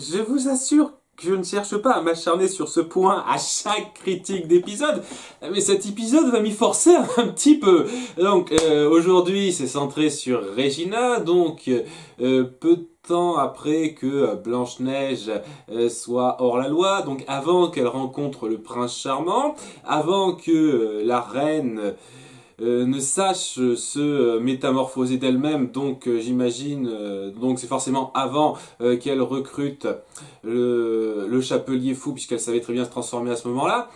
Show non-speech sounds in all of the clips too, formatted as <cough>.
je vous assure je ne cherche pas à m'acharner sur ce point à chaque critique d'épisode, mais cet épisode va m'y forcer <laughs> un petit peu. Donc euh, aujourd'hui c'est centré sur Regina, donc euh, peu de temps après que Blanche-Neige euh, soit hors la loi, donc avant qu'elle rencontre le prince charmant, avant que la reine euh, ne sache se métamorphoser d'elle-même, donc euh, j'imagine, euh, donc c'est forcément avant qu'elle recrute le, chapelier fou, puisqu'elle savait très bien se transformer à ce moment-là.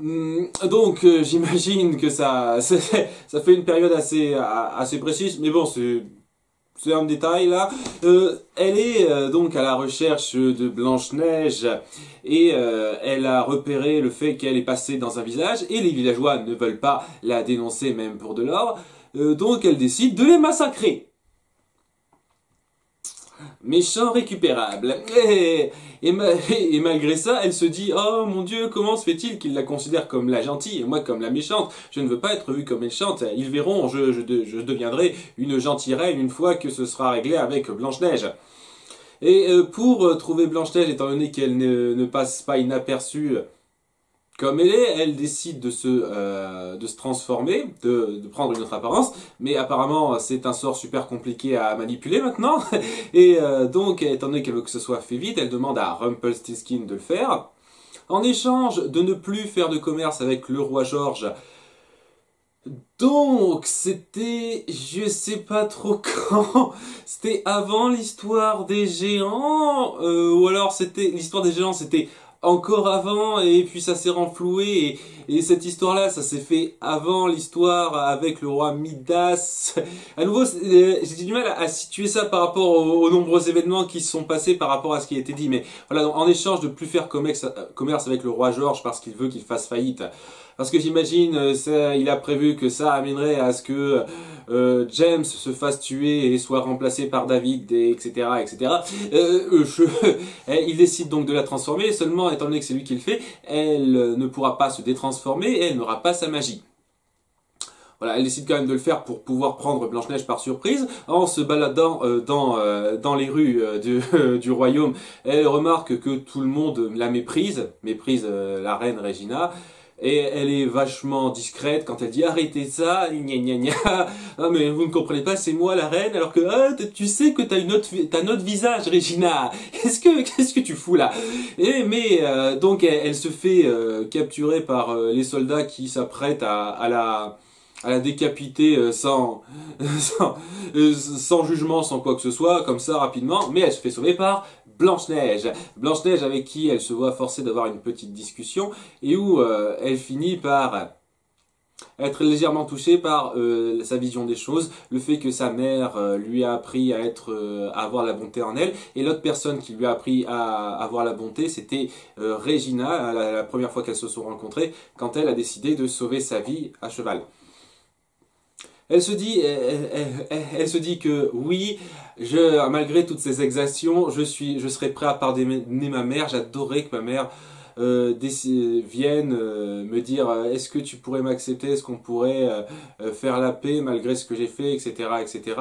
Hum, donc <laughs> j'imagine que ça, <laughs> ça fait une période assez, assez précise, mais bon, c'est c'est un détail là. Euh, elle est euh, donc à la recherche de Blanche-Neige et euh, elle a repéré le fait qu'elle est passée dans un village et les villageois ne veulent pas la dénoncer même pour de l'or. donc elle décide de les massacrer méchant récupérable. Et, malgré ça, elle se dit Oh mon Dieu, comment se fait-il qu'il la considère comme la gentille et moi comme la méchante? Je ne veux pas être vue comme méchante. Ils verront, je, deviendrai une gentille reine une fois que ce sera réglé avec Blanche-Neige. Et euh, pour trouver Blanche-Neige, étant donné qu'elle ne, ne, passe pas inaperçue comme elle est, elle décide de se, euh, de se transformer, de, de, prendre une autre apparence, mais apparemment c'est un sort super compliqué à manipuler maintenant, <laughs> et euh, donc étant donné qu'elle veut que ce soit fait vite, elle demande à Rumpelstiltskin de le faire, en échange de ne plus faire de commerce avec le roi George. Donc, c'était, je sais pas trop <laughs> quand, c'était avant l'histoire des géants, euh, ou alors c'était, l'histoire des géants c'était encore avant et puis ça s'est renfloué et, cette histoire là ça s'est fait avant l'histoire avec le roi Midas. À nouveau euh, j'ai du mal à, situer ça par rapport aux, nombreux événements qui se sont passés par rapport à ce qui a été dit mais voilà en échange de plus faire commerce, commerce avec le roi George parce qu'il veut qu'il fasse faillite parce que j'imagine, euh, il a prévu que ça amènerait à ce que euh, James se fasse tuer et soit remplacé par David, et etc., etc. Euh, <laughs> il décide donc de la transformer. Seulement, étant donné que c'est lui qui le fait, elle ne pourra pas se détransformer et elle n'aura pas sa magie. Voilà, elle décide quand même de le faire pour pouvoir prendre Blanche-Neige par surprise. En se baladant dans, dans les rues <laughs> du royaume, elle remarque que tout le monde la méprise, méprise la reine Regina, et elle est vachement discrète quand elle dit arrêtez ça, gna gna gna, <laughs> ah mais vous ne comprenez pas, c'est moi la reine, alors que ah, tu sais que t'as une autre, t'as notre visage, Regina. <laughs> Qu'est-ce que, tu fous là? Et mais euh, donc elle, se fait euh, capturer par euh, les soldats qui s'apprêtent à, la à la décapiter sans, <laughs> sans, jugement, sans quoi que ce soit, comme ça rapidement, mais elle se fait sauver par Blanche-Neige. Blanche-Neige avec qui elle se voit forcée d'avoir une petite discussion et où euh, elle finit par être légèrement touchée par euh, sa vision des choses, le fait que sa mère euh, lui a appris à être, à avoir la bonté en elle, et l'autre personne qui lui a appris à avoir la bonté, c'était Regina, la, première fois qu'elles se sont rencontrées, quand elle a décidé de sauver sa vie à cheval. Elle se dit, elle, se dit que oui, malgré toutes ces exactions, je suis, je serais prêt à pardonner ma mère. J'adorais que ma mère euh, vienne euh, me dire euh, est-ce que tu pourrais m'accepter, est-ce qu'on pourrait faire la paix malgré ce que j'ai fait, etc., etc.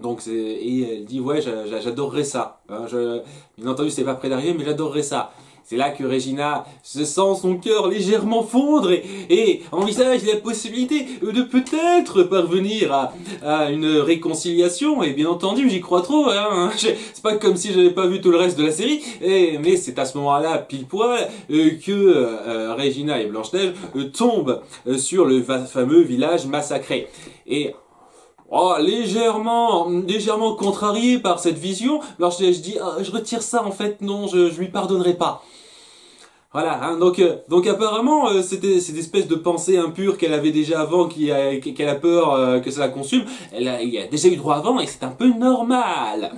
donc et elle dit ouais, j'adorerais ça. Hein, je, bien entendu, c'est pas près d'arriver, mais j'adorerais ça. C'est là que Regina se sent son cœur légèrement fondre et, envisage la possibilité de peut-être parvenir à, une réconciliation. Et bien entendu, j'y crois trop. Hein. <laughs> C'est pas comme si j'avais pas vu tout le reste de la série. mais c'est à ce moment-là, pile poil, euh, que euh, Regina et Blanche-Neige euh, tombent sur le fameux village massacré. Et Oh, légèrement, légèrement contrarié par cette vision, Blanche-Neige dit ah, je retire ça en fait, non, je, je lui pardonnerai pas. Voilà, hein, donc, euh, donc apparemment, euh, c'était cette espèce de pensée impure qu'elle avait déjà avant, qu'elle a peur euh, que ça la consume, elle a, il a déjà eu droit avant et c'est un peu normal.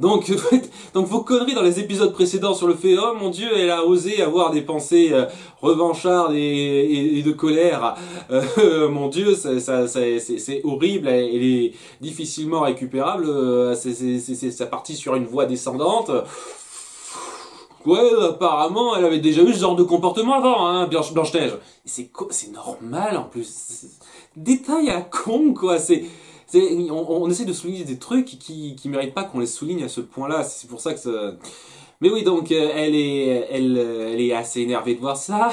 Donc, <laughs> donc vos conneries dans les épisodes précédents sur le fait, oh mon dieu, elle a osé avoir des pensées revanchardes et, de colère. <laughs> mon dieu, ça, ça, c'est horrible, elle, est difficilement récupérable. c'est sa partie sur une voie descendante. Ouais, apparemment, elle avait déjà eu ce genre de comportement avant, hein, Blanche-Neige. C'est normal en plus. Détail à con, quoi. C'est On, essaie de souligner des trucs qui qui méritent pas qu'on les souligne à ce point-là. C'est pour ça que. Mais oui, donc euh, elle est, elle, elle est assez énervée de voir ça.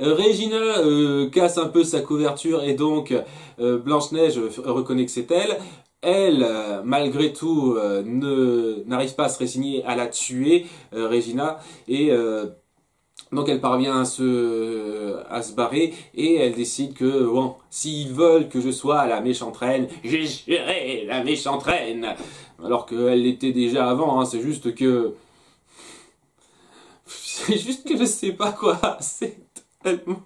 Euh, Regina euh, casse un peu sa couverture et donc Blanche Neige reconnaît que c'est elle. Elle, malgré tout, ne n'arrive pas à se résigner à la tuer, Regina, et donc elle parvient à se, à se barrer et elle décide que bon, s'ils veulent que je sois la méchante reine, je serai la méchante reine. Alors qu'elle l'était déjà avant, hein, c'est juste que c'est juste que je sais pas quoi. <laughs> C'est tellement...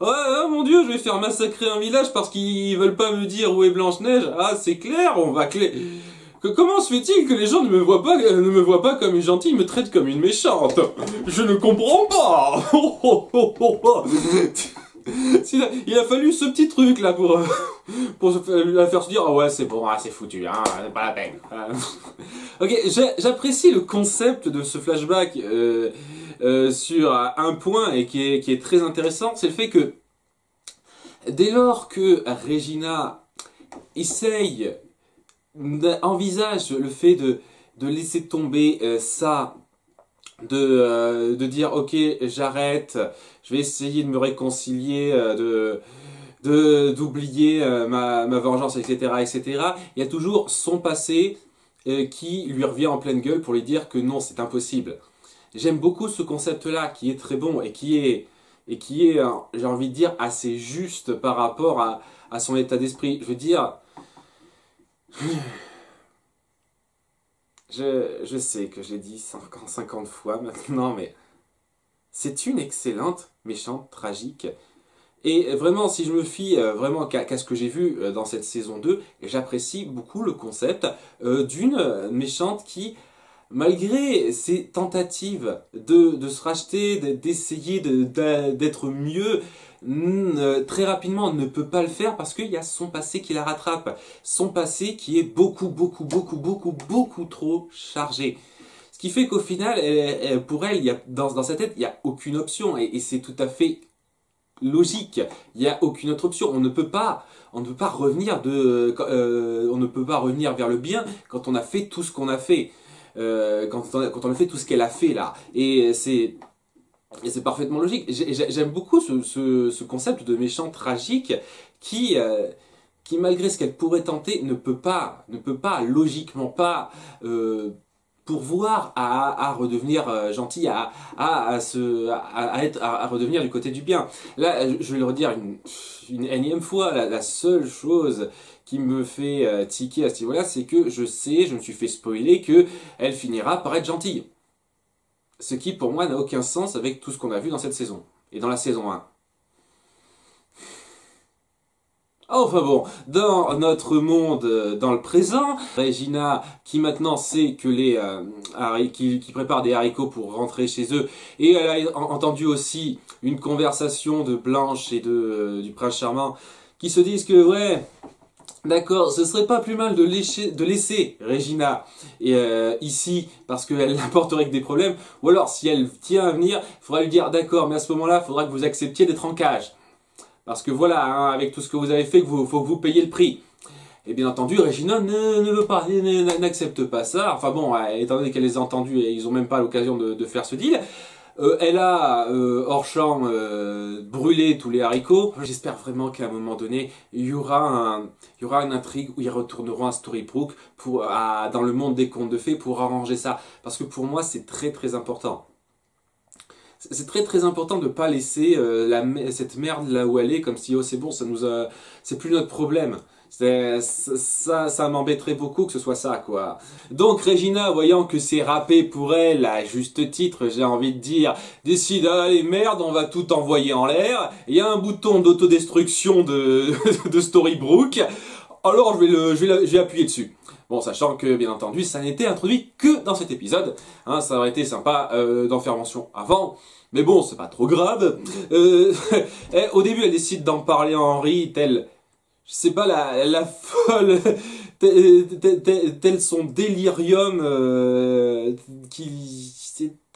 Ouais, oh mon dieu, je vais faire massacrer un village parce qu'ils veulent pas me dire où est Blanche-Neige. Ah, c'est clair, on va clé... Comment se fait-il que les gens ne me voient pas, ne me voient pas comme une gentille, me traitent comme une méchante? Je ne comprends pas <laughs> Il a fallu ce petit truc là pour, pour la faire se dire, ah ouais, c'est bon, ah, c'est foutu, hein, c'est pas la peine. <laughs> ok, j'apprécie le concept de ce flashback. Euh, euh, sur un point et qui est, qui est très intéressant, c'est le fait que dès lors que Regina essaye, envisage le fait de, de laisser tomber euh, ça, de, euh, de dire ok j'arrête, je vais essayer de me réconcilier, de d'oublier ma, ma vengeance, etc., etc. Il y a toujours son passé qui lui revient en pleine gueule pour lui dire que non, c'est impossible. J'aime beaucoup ce concept-là qui est très bon et qui est, est j'ai envie de dire, assez juste par rapport à, à son état d'esprit. Je veux dire, je, je sais que j'ai dit 50, 50 <laughs> fois maintenant, mais c'est une excellente méchante tragique. Et vraiment, si je me fie euh, vraiment qu'à ce que j'ai vu euh, dans cette saison 2, j'apprécie beaucoup le concept euh, d'une méchante qui malgré ses tentatives de, se racheter, d'essayer d'être mieux, euh, très rapidement ne peut pas le faire parce qu'il y a son passé qui la rattrape. Son passé qui est beaucoup, beaucoup, beaucoup, beaucoup, beaucoup trop chargé. Ce qui fait qu'au final, pour elle, il y a, dans, sa tête, il n'y a aucune option et, c'est tout à fait logique. Il n'y a aucune autre option. On ne peut pas, on ne peut pas revenir de, euh, on ne peut pas revenir vers le bien quand on a fait tout ce qu'on a fait. Euh, quand, on, quand on fait tout ce qu'elle a fait là. Et c'est c'est parfaitement logique. J'aime beaucoup ce, ce, ce, concept de méchant tragique qui, euh, qui malgré ce qu'elle pourrait tenter, ne peut pas, ne peut pas logiquement pas euh, pourvoir à, à redevenir euh, gentil, à, être, redevenir du côté du bien. Là, je vais le redire une, une énième fois, la, la seule chose qui me fait euh, tiquer à ce niveau-là, c'est que je sais, je me suis fait spoiler que elle finira par être gentille. Ce qui pour moi n'a aucun sens avec tout ce qu'on a vu dans cette saison et dans la saison 1. Enfin bon, dans notre monde, euh, dans le présent, Regina, qui maintenant sait que les euh, qui, prépare des haricots pour rentrer chez eux, et elle a entendu aussi une conversation de Blanche et de euh, du prince charmant, qui se disent que ouais, D'accord, ce serait pas plus mal de, de laisser Regina euh, ici parce qu'elle <laughs> n'apporterait que des problèmes. Ou alors, si elle tient à venir, il faudra lui dire d'accord, mais à ce moment-là, il faudra que vous acceptiez d'être en cage. Parce que voilà, hein, avec tout ce que vous avez fait, il faut que vous payiez le prix. Et bien entendu, Regina ne, veut pas, n'accepte pas ça. Enfin bon, étant donné qu'elle les a entendus et ils n'ont même pas l'occasion de, faire ce deal, euh, elle a, euh, hors champ, euh, brûlé tous les haricots. J'espère vraiment qu'à un moment donné, il y aura une intrigue où ils retourneront à Storybrooke dans le monde des contes de fées pour arranger ça. Parce que pour moi, c'est très très important. C'est très très important de pas laisser euh, cette merde là où elle est, comme si oh c'est bon, ça nous a, c'est plus notre problème. Ça, ça m'embêterait beaucoup que ce soit ça, quoi. Donc Regina, voyant que c'est râpé pour elle, à juste titre, j'ai envie de dire, décide, allez, merde, on va tout envoyer en l'air. Il y a un bouton d'autodestruction de, <laughs> de Storybrooke. Alors je vais, le, je, vais je vais appuyer dessus. Bon, sachant que, bien entendu, ça n'était introduit que dans cet épisode. Hein, ça aurait été sympa euh, d'en faire mention avant. Mais bon, c'est pas trop grave. Euh, <laughs> au début, elle décide d'en parler à Henri, tel je sais pas, la, la folle, <laughs> tel, son délirium, euh, qui,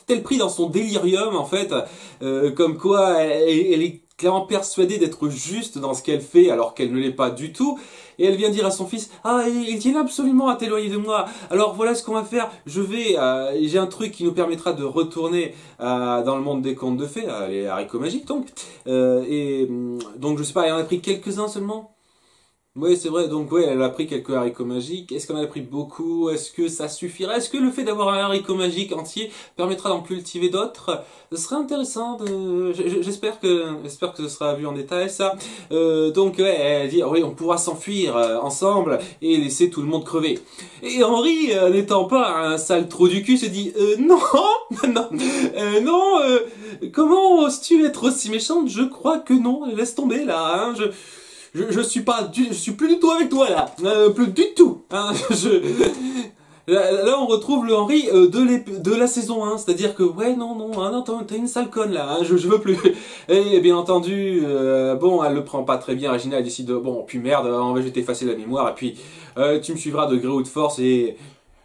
tel pris dans son délirium en fait, euh, comme quoi elle, est clairement persuadée d'être juste dans ce qu'elle fait alors qu'elle ne l'est pas du tout. Et elle vient dire à son fils, ah, il tient absolument à t'éloigner de moi. Alors voilà ce qu'on va faire. Je vais, euh, j'ai un truc qui nous permettra de retourner euh, dans le monde des contes de fées, euh, les haricots magiques donc. et hum, donc je sais pas, elle en a pris quelques-uns seulement? Oui, c'est vrai. Donc, ouais, elle a pris quelques haricots magiques. Est-ce qu'on a pris beaucoup? Est-ce que ça suffirait Est-ce que le fait d'avoir un haricot magique entier permettra d'en cultiver d'autres? Ce serait intéressant. De... J'espère que, j'espère que ce sera vu en détail ça. Euh, donc, ouais, elle dit, oui, on pourra s'enfuir euh, ensemble et laisser tout le monde crever. Et Henri, euh, n'étant pas un sale trou du cul, se dit, euh, non, <laughs> non, non. comment oses-tu être aussi méchante? Je crois que non. Laisse tomber là. Hein, je je, suis pas je suis plus du tout avec toi là, euh, plus du tout. Hein, <laughs> là, on retrouve le Henri euh, de, la saison 1, c'est-à-dire que ouais non non, hein, non t'as une sale conne là, hein, je, veux plus. <laughs> Et bien entendu, euh, bon elle le prend pas très bien, Regina elle décide de bon puis merde, on va je vais t'effacer la mémoire et puis tu me suivras de gré ou de force et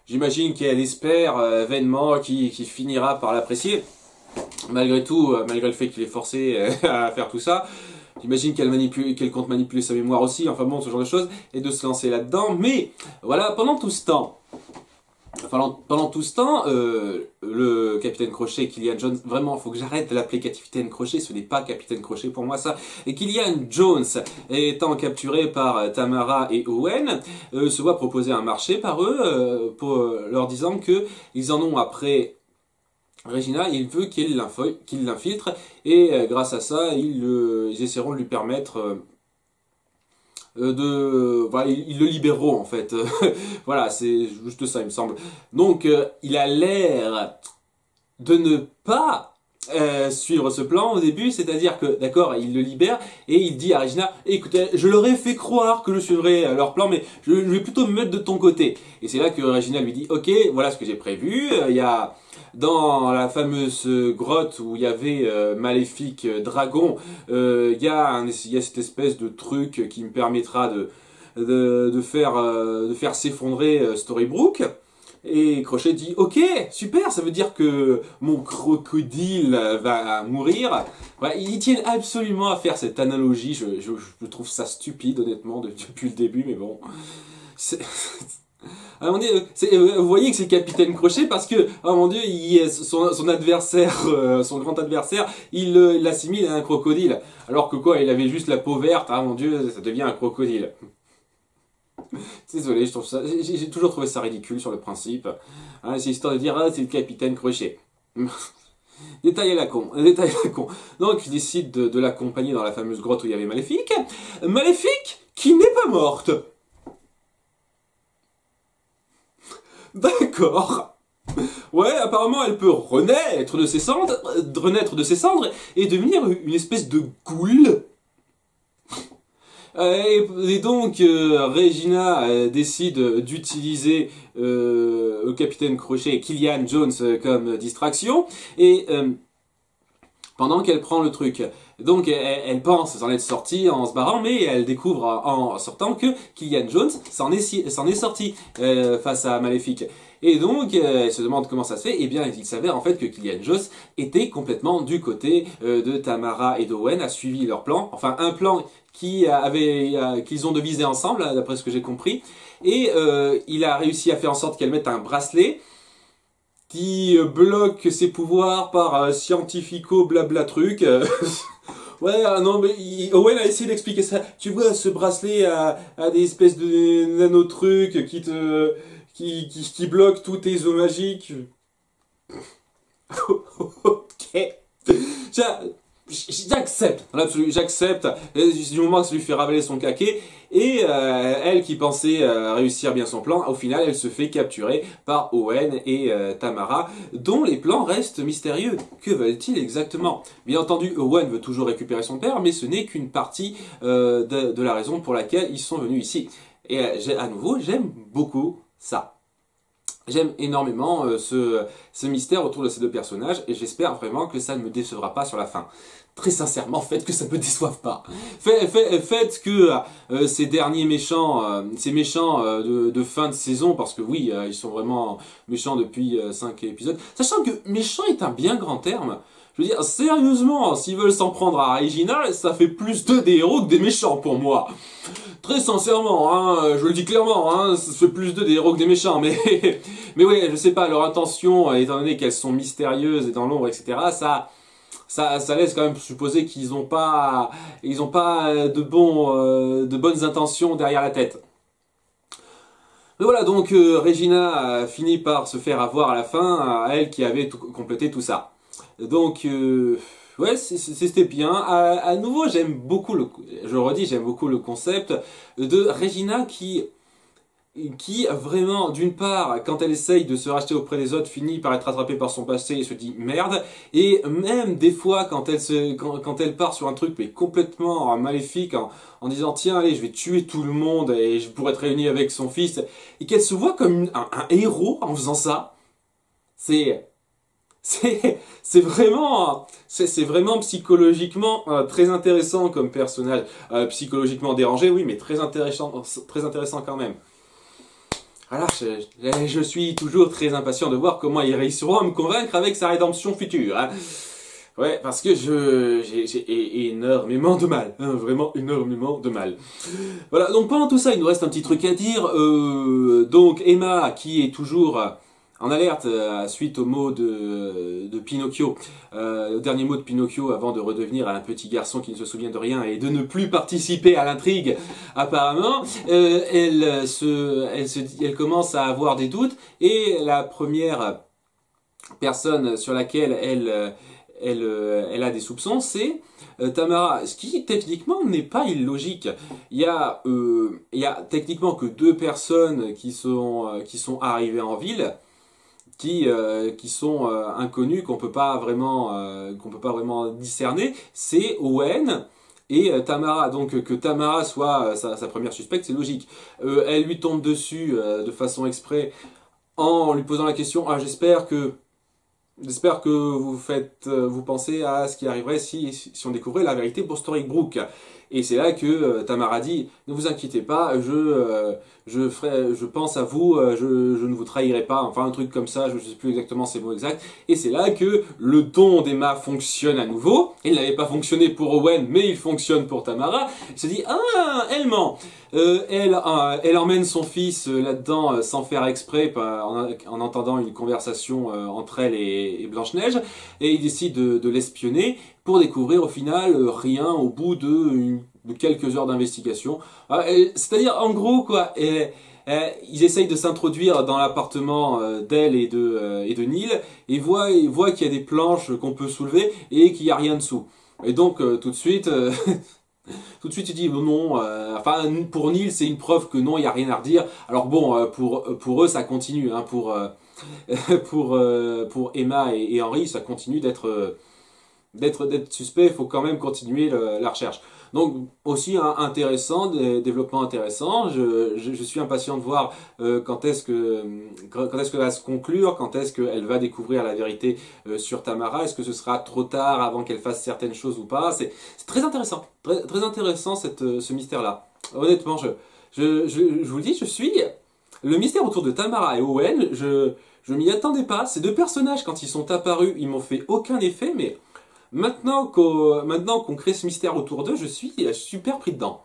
j'imagine qu'elle espère vainement qu'il finira par l'apprécier malgré tout, malgré le fait qu'il est forcé <laughs> à faire tout ça. J'imagine qu'elle compte manipuler sa mémoire aussi, enfin bon, ce genre de choses, et de se lancer là-dedans. Mais voilà, pendant tout ce temps, pendant, tout ce temps, euh, le capitaine Crochet, Killian Jones, vraiment, il faut que j'arrête de l'appeler capitaine Crochet, ce n'est pas capitaine Crochet pour moi ça. Et Killian Jones, étant capturé par Tamara et Owen, euh, se voit proposer un marché par eux, euh, leur disant que ils en ont après Regina, il veut qu'il l'infiltre et euh, grâce à ça, ils, essaieront de lui permettre euh, euh, de... Voilà, ils, le libéreront en fait. <laughs> voilà, c'est juste ça il me semble. Donc il a l'air de ne pas suivre ce plan au début, c'est-à-dire que, d'accord, il le libère et il dit à Regina, écoutez, je leur ai fait croire que je suivrais leur plan, mais je, je vais plutôt me mettre de ton côté. Et c'est là que Regina lui dit, ok, voilà ce que j'ai prévu, il y a dans la fameuse grotte où il y avait euh, Maléfique euh, Dragon, euh, il y, a cette espèce de truc qui me permettra de, faire, s'effondrer Storybrook. Et Crochet dit Ok, super, ça veut dire que mon crocodile va mourir. ils tiennent absolument à faire cette analogie. Je, je trouve ça stupide, honnêtement, depuis le début, mais bon. <laughs> Ah, mon Dieu, euh, vous voyez que c'est le capitaine Crochet parce que, oh mon Dieu, son, adversaire, <laughs> euh, son grand adversaire, il l'assimile à un crocodile. Alors que quoi, il avait juste la peau verte, ah mon Dieu, ça devient un crocodile. <laughs> Désolé, je ça, j'ai toujours trouvé ça ridicule sur le principe. Hein, c'est histoire de dire, ah, c'est le capitaine Crochet. <laughs> Détail à la con, la con. Donc, il décide de, de l'accompagner dans la fameuse grotte où il y avait Maléfique. Maléfique qui n'est pas morte. D'accord. Ouais, apparemment, elle peut renaître de ses cendres, renaître de ses cendres et devenir une espèce de goule. Et, donc, euh, Regina euh, décide d'utiliser euh, le capitaine Crochet, Killian Jones, comme distraction. Et pendant qu'elle prend le truc. Donc elle, pense s'en être sortie en se barrant, mais elle découvre en sortant que Killian Jones s'en est, sorti euh, face à Maléfique. Et donc euh, elle se demande comment ça se fait. Eh bien il s'avère en fait que Killian Jones était complètement du côté euh, de Tamara et d'Owen, a suivi leur plan, enfin un plan qu'ils ont devisé ensemble, d'après ce que j'ai compris. Et il a réussi à faire en sorte qu'elle mette un bracelet qui bloque ses pouvoirs par scientifico blabla truc. <laughs> Ouais, ah non, mais Owen a essayé d'expliquer ça. Tu vois, ce bracelet a, a des espèces de nanotrucs qui te. qui, qui, qui bloquent tous tes eaux magiques. <laughs> ok. J'accepte, j'accepte. Du moment que ça lui fait ravaler son caquet. Et euh, elle qui pensait euh, réussir bien son plan, au final elle se fait capturer par Owen et euh, Tamara, dont les plans restent mystérieux. Que veulent-ils exactement? Bien entendu, Owen veut toujours récupérer son père, mais ce n'est qu'une partie de, de, la raison pour laquelle ils sont venus ici. Et à nouveau, j'aime beaucoup ça. J'aime énormément euh, ce, ce, mystère autour de ces deux personnages et j'espère vraiment que ça ne me décevra pas sur la fin. Très sincèrement, faites que ça ne me <laughs> déçoive pas. Faites, que euh, ces derniers méchants, euh, ces méchants de, de, fin de saison, parce que oui, ils sont vraiment méchants depuis 5 épisodes, sachant que méchant est un bien grand terme, Je veux dire, sérieusement, s'ils veulent s'en prendre à Regina, ça fait plus de des héros que des méchants pour moi. Très sincèrement, hein, je le dis clairement, hein, fait plus de des héros que des méchants, mais, <laughs> mais oui, je sais pas, leur intention, étant donné qu'elles sont mystérieuses et dans l'ombre, etc., ça, ça, laisse quand même supposer qu'ils n'ont pas, ils ont pas de bons, euh, de bonnes intentions derrière la tête. Mais voilà, donc euh, Regina a fini par se faire avoir à la fin, à elle qui avait complété tout ça. Donc, euh, ouais, c'était bien. À, nouveau, j'aime beaucoup le, je redis, j'aime beaucoup le concept de Regina qui qui vraiment, d'une part, quand elle essaye de se racheter auprès des autres, finit par être rattrapée par son passé et se dit merde. Et même des fois, quand elle, se, quand, elle part sur un truc mais complètement maléfique, en, disant tiens allez, je vais tuer tout le monde et je pourrais être réunie avec son fils, et qu'elle se voit comme un, héros en faisant ça, c'est c'est vraiment c'est vraiment psychologiquement euh, très intéressant comme personnage euh, psychologiquement dérangé oui mais très intéressant très intéressant quand même alors, je, suis toujours très impatient de voir comment ils réussiront à me convaincre avec sa rédemption future. Hein. Ouais, parce que je j'ai énormément de mal, hein, vraiment énormément de mal. Voilà, donc pendant tout ça, il nous reste un petit truc à dire. Euh, donc Emma, qui est toujours en alerte euh, suite au mot de, de Pinocchio, euh, au dernier mot de Pinocchio avant de redevenir un petit garçon qui ne se souvient de rien et de ne plus participer à l'intrigue apparemment, euh, elle, se, elle, se, elle commence à avoir des doutes et la première personne sur laquelle elle, elle, elle a des soupçons, c'est Tamara, ce qui techniquement n'est pas illogique. Il y, a, il y a techniquement que deux personnes qui sont, qui sont arrivées en ville, qui, euh, qui sont euh, inconnus, qu'on peut pas vraiment euh, qu'on peut pas vraiment discerner, c'est Owen et Tamara. Donc que Tamara soit sa, première suspecte, c'est logique. elle lui tombe dessus de façon exprès en lui posant la question Ah, j'espère que J'espère que vous faites, vous pensez à ce qui arriverait si, si on découvrait la vérité pour Storybrooke. Et c'est là que euh, Tamara dit ne vous inquiétez pas, je euh, je ferai, je pense à vous, euh, je, ne vous trahirai pas, enfin un truc comme ça, je ne sais plus exactement ces mots exacts. Et c'est là que le don d'Emma fonctionne à nouveau. Il n'avait pas fonctionné pour Owen, mais il fonctionne pour Tamara. Elle se dit ah elle ment. elle elle emmène son fils là-dedans sans faire exprès, en, en, entendant une conversation entre elle et, Blanche Neige, et il décide de, de l'espionner pour découvrir au final euh, rien au bout de, quelques heures d'investigation. Ah, c'est-à-dire, en gros, quoi, ils essayent de s'introduire dans l'appartement euh, d'elle et de, euh, et de Neil et voient, voient qu'il y a des planches qu'on peut soulever et qu'il n'y a rien dessous. Et donc, tout de suite... <laughs> tout de suite, il dit non. enfin, pour Neil, c'est une preuve que non, il n'y a rien à redire. Alors bon, pour, pour eux, ça continue. Hein, pour, <laughs> pour, pour Emma et, et Henry, ça continue d'être d'être suspect, il faut quand même continuer la recherche. Donc aussi intéressant, des développements intéressants. Je, suis impatient de voir euh, quand est-ce que quand est-ce que va se conclure, quand est-ce qu'elle va découvrir la vérité euh, sur Tamara. Est-ce que ce sera trop tard avant qu'elle fasse certaines choses ou pas? C'est très intéressant, très, intéressant euh, ce mystère-là. Honnêtement, je, je, je, je vous le dis, je suis le mystère autour de Tamara et Owen. Je je m'y attendais pas. Ces deux personnages, quand ils sont apparus, ils m'ont fait aucun effet, mais Maintenant qu'on crée ce mystère autour d'eux, je suis super pris dedans.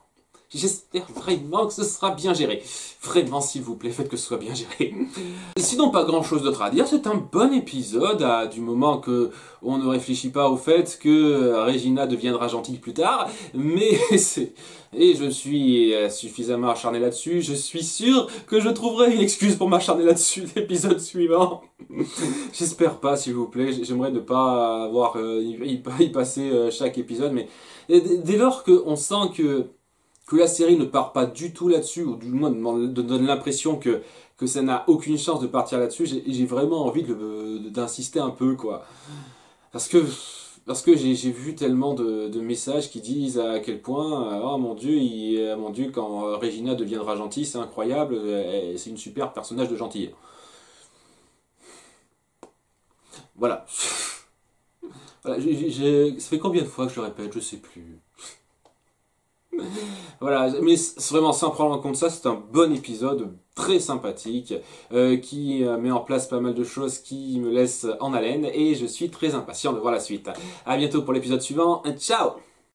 J'espère vraiment que ce sera bien géré. Vraiment, s'il vous plaît, faites que ce soit bien géré. <laughs> Sinon, pas grand chose d'autre à dire. C'est un bon épisode, à, du moment que on ne réfléchit pas au fait que Regina deviendra gentille plus tard. Mais <laughs> c'est... Et je suis suffisamment acharné là-dessus. Je suis sûr que je trouverai une excuse pour m'acharner là-dessus <laughs> l'épisode suivant. J'espère pas, s'il vous plaît. J'aimerais ne pas avoir euh, y, passer euh, chaque épisode. Mais dès lors qu'on sent que que la série ne part pas du tout là-dessus, ou du moins donne l'impression que, que ça n'a aucune chance de partir là-dessus, j'ai vraiment envie d'insister un peu, quoi. Parce que, parce que j'ai vu tellement de, messages qui disent à quel point, oh mon dieu, il, mon dieu quand Regina deviendra gentille, c'est incroyable, c'est une super personnage de gentille. Voilà. <laughs> voilà ça fait combien de fois que je le répète, je sais plus. Voilà, mais vraiment sans prendre en compte ça, c'est un bon épisode très sympathique euh, qui euh, met en place pas mal de choses qui me laissent en haleine et je suis très impatient de voir la suite. À bientôt pour l'épisode suivant. Ciao